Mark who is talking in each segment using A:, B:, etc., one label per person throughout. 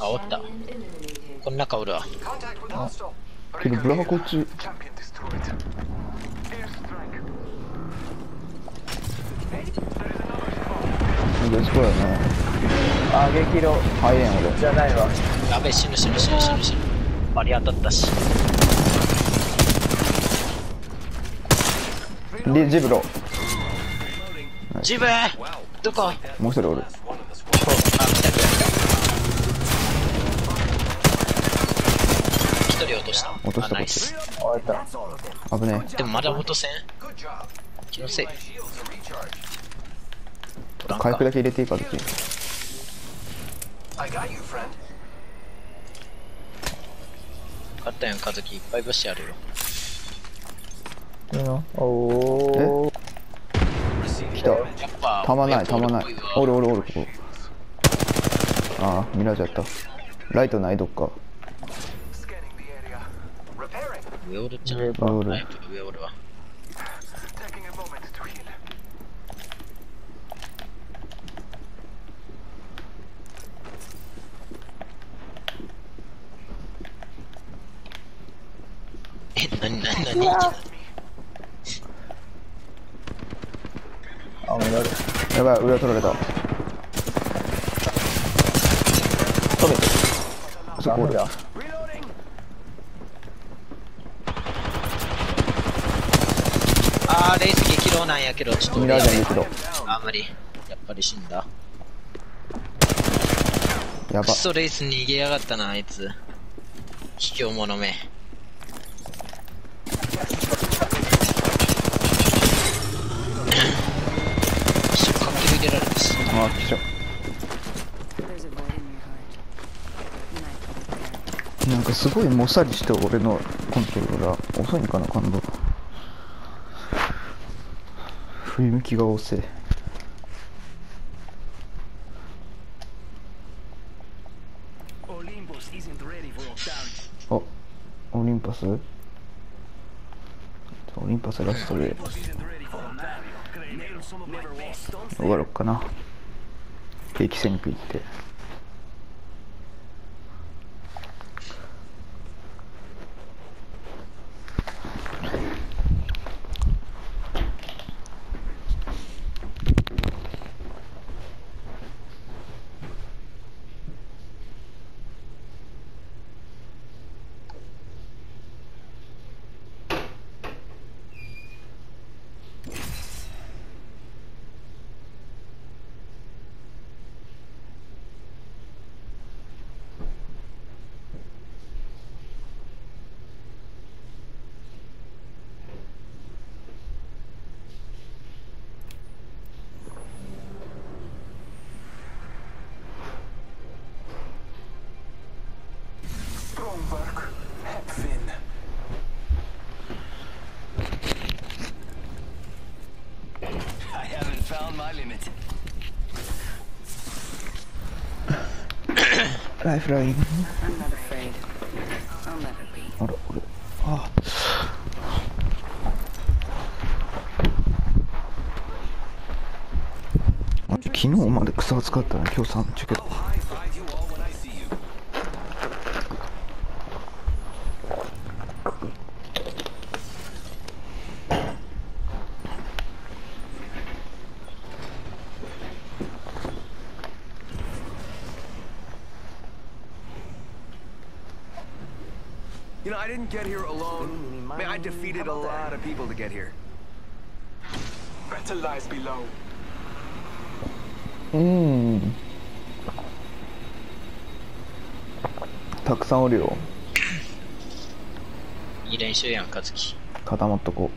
A: あ、おった。この中おるわ。
B: Hostile.
C: けどブラハこっち.でそうやね
D: あ激ロ
C: 入れん俺
D: じゃないわ
A: やべえ、死ぬ死ぬ死ぬ死ぬ死ぬ。バリ当たったし。
C: でジブロ
A: ジブどこ？あ、
C: もう一人おる
A: 来た来た一人落とした。
C: 落とした
A: あナイス。
D: 終わった
C: 危ねえ
A: でもまだ落とせん気のせい。
C: 回復だけ入れていいか時
B: I got you, friend.
A: 買ったやん、カズキ。いっぱい物資あるよ。
D: いいのおお
C: 来た、たまないたまないおるおるおるここああミラージュやったライトないどっか
A: 上おるっちゃない
D: 上
A: 上おるわ。
B: Taking a moment to heal.
A: え、なになになに？
D: あ見られる。
C: やばい上取られた。
D: 止めて
C: そこおる
D: だ
B: Reloading.
A: あー、レース激浪なんやけど、ちょっと
C: ミラージュやけど
A: あんまり。やっぱり死んだ。
C: やば
A: クソレース逃げやがったな、あいつ。卑怯者め。一緒かけ入れられたし。
C: ああ来ちゃ
E: There's a void in your heart. And I put it there.
C: なんかすごいもっさりして俺のコントローラー遅いんかな感度振り向が
B: 旺盛。
C: あオリンパス？オリンパスラストで。終わろうかな？激戦区って。ライフライン。あら俺。ああ昨日まで草を使ったの今日3ちけど
B: I didn't get here alone. I, mean, I defeated a lot of people to get here. Better lies below.
C: うんたくさんおるよ
A: いい練習やん、カズキ。
C: 固まっとこ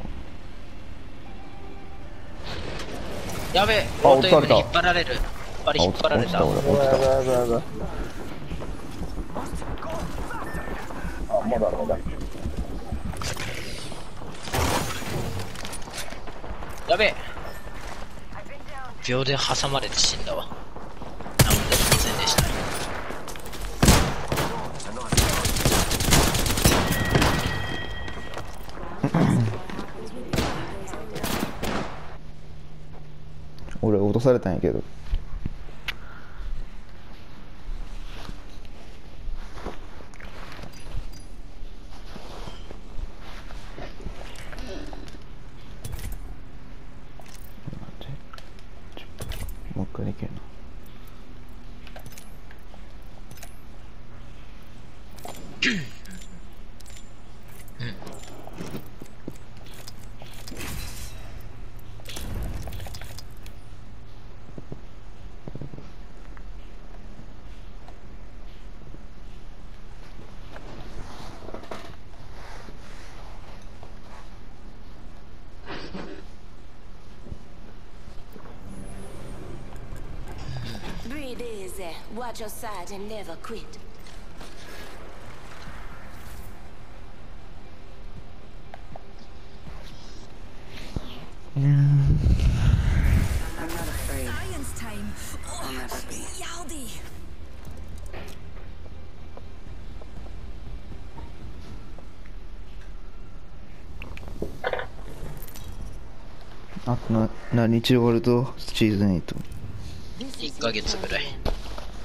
A: やべえ、
C: あ落とされた
A: 引っ張られる。バリ
C: あ
A: 引っ張られた。
C: 落ちた俺た
D: やばいやばいやばいあまだまだ
A: やべえ。秒で挟まれて死んだわ。なんもできませんでした。
C: 俺落とされたんやけど
E: there. Watch your side and never quit. I'm not afraid.
F: Science time.
E: I'll never be.
F: Yaldi.
C: あとな何日終わるとシーズン8
A: 1ヶ月ぐらい。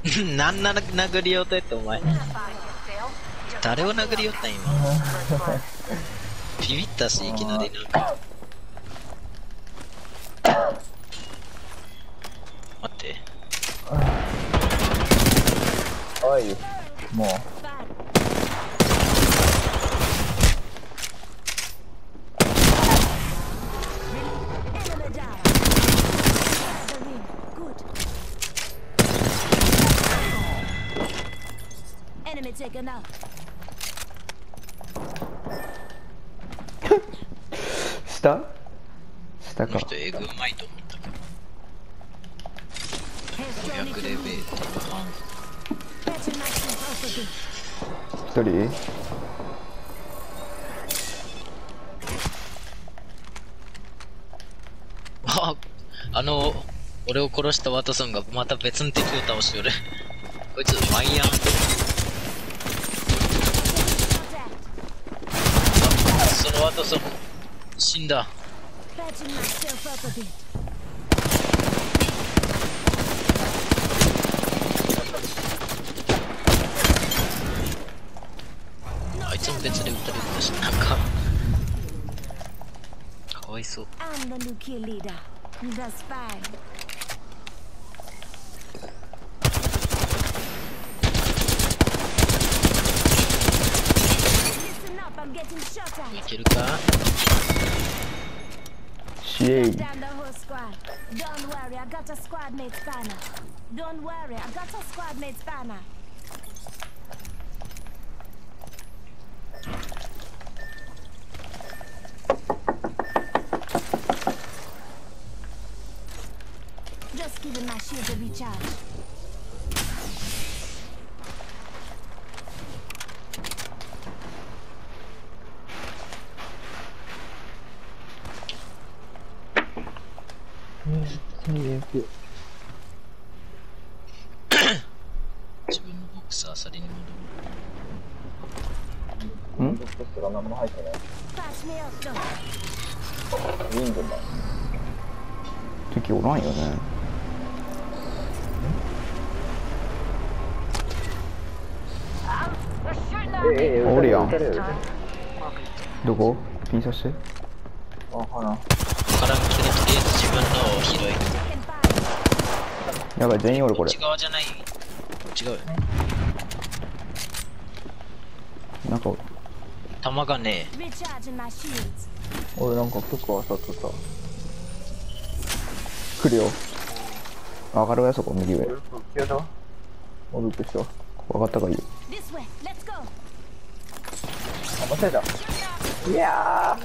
A: なんなら殴りようとやってお前。誰を殴りよったん今。ビビったし、いきなりなんか。待って。
D: おい、もう、
E: Enemy down. The ring. Good.
C: 下下か
A: この人、えぐうまいと思ったけど。500レベルって今。
E: Patching my suit off a bit.
C: 一人
A: あ、あの、俺を殺したワトソンがまた別の敵を倒してる。こいつ、マイアン。
E: Contact.
A: そのワトソン、死んだ。あいつも別で撃たれるんか。かわいそう。いけるか？
E: Don't worry, I got a squad mate banner. Don't worry, I got a squad mate banner. Just giving my shield a recharge.
D: ィングマン。
C: 敵おらんよねおるやんどこ？ピン刺して
D: あ、はな。
A: からんけど、とりあえず自分のを拾い。
C: やばい全員おるこれ
A: こっち側じゃない。違うよ。
C: なんか
A: 弾がね
E: shields.
D: 俺なんか結構当たってた。
C: 来るよ上がるやそこ右上
D: 消えたおびっくりした。
C: 分かったかいい.
D: あ、間違えた。いやー。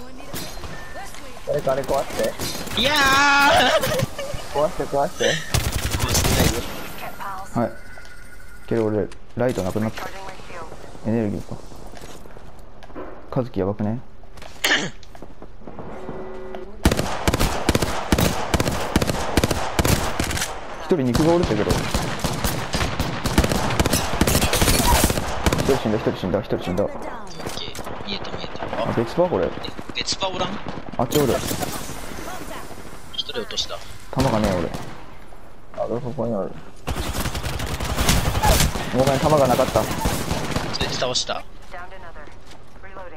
D: 誰かあれ壊して。
A: え。いや
D: 壊して壊して。
A: ーこうしてないよ。
C: はいけど俺ライトなくなったエネルギーか和樹やばくね？一人肉がおるったけど一人死んだ一人死んだ一人死んだ.
A: 見えた見えた。
C: あ
A: あ、
C: 別場これ
A: 別パおらん？
C: あっちおる.
A: 一人落とした。
C: 弾がねえ俺
D: あ、どこにある？
C: ごめん弾がなかった
A: それで倒した。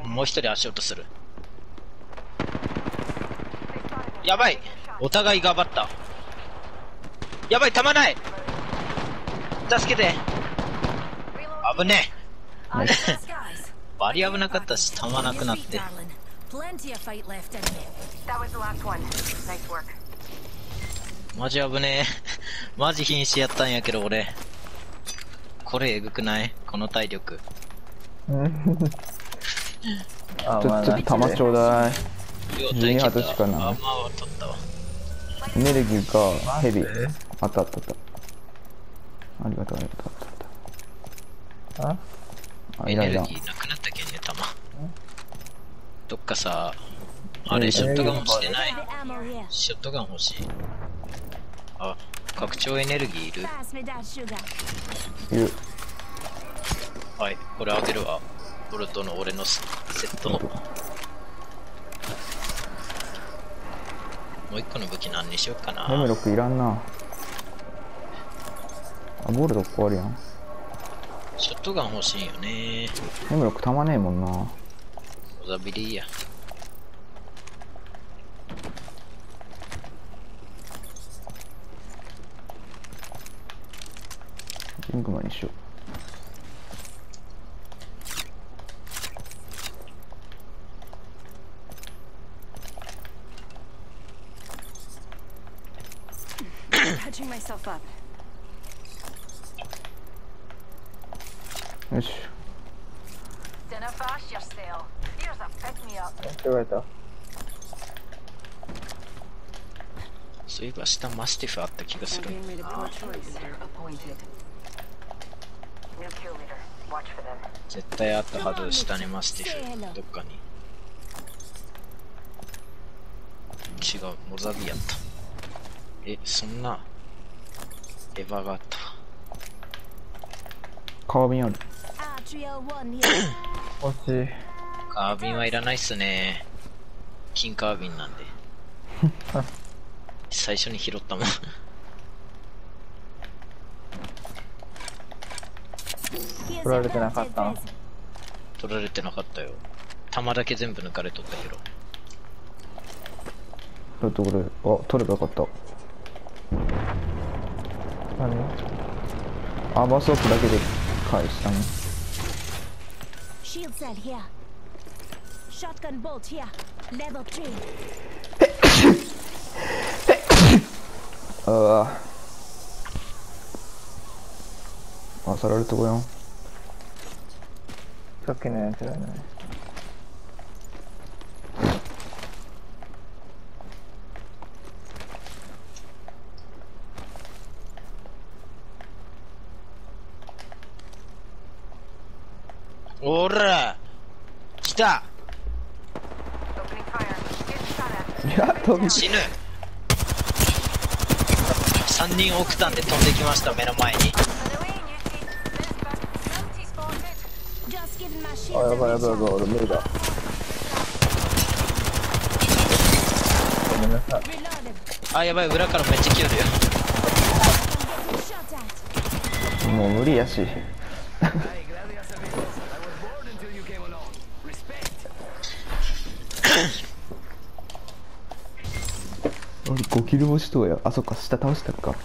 A: もう一人足音する。やばいお互い頑張った。やばい、弾ない助けて危ねえ。バリ危なかったし、弾なくなって。マジ危ねえ。マジ瀕死やったんやけど、俺。これえぐくない？この体力。
D: あ、
C: ちょ
D: まあ、
C: ちょっと弾ちょうだい12
A: 両体切った
C: 発しかない
A: あ、まあ、取ったわ。
C: エネルギーがヘビあったあったあったありがとうありがとうあったあ？っ
D: あ
A: エネルギーなくなったけんね、弾。どっかさ、あれ、ショットガン欲してない？ショットガン欲しい。あ、拡張エネルギーいる？
C: いる
A: はい、これあげるわ。ボルトの俺のセセットの。もう一個の武器何にしようかな。
C: ヘムロックいらんなあボールどこあるやん
A: ショットガン欲しいよね。
C: ヘムロックたまねえもんな
A: おざびでいいや。
C: リンクマンにしよ
F: Catching myself up.
C: うよし。
A: そういえば下マスティフあった気がする。
G: Appointed. New kill leader. Watch for them.
A: 絶対あったはず、下にマスティフ。どっかに。違う、モザビやった。え、そんな、エヴァがあったわ。
C: カービンある
E: R301 here.
D: 欲しい。
A: カービンはいらないっすね。金カービンなんで。最初に拾ったもん。
D: 取られてなかった.
A: 取られてなかったよ。弾だけ全部抜かれとったけど。
C: ちょっとこれあ取ればよかった
D: 何
C: アーバーソープだけで返したね
E: Shield cell here. Shotgun bolt here. Level 3.
C: あああさられとこよ
D: さっきのやつだね。
A: ほら。来た。
C: いや飛んで
A: 死ぬ。3人奥端で飛んできました目の前に。
D: あやばいやばいやばい俺無理だ。
A: あやばい裏からめっちゃ切るよ。
C: もう無理やし。キルもしとうやあそっか下倒したか。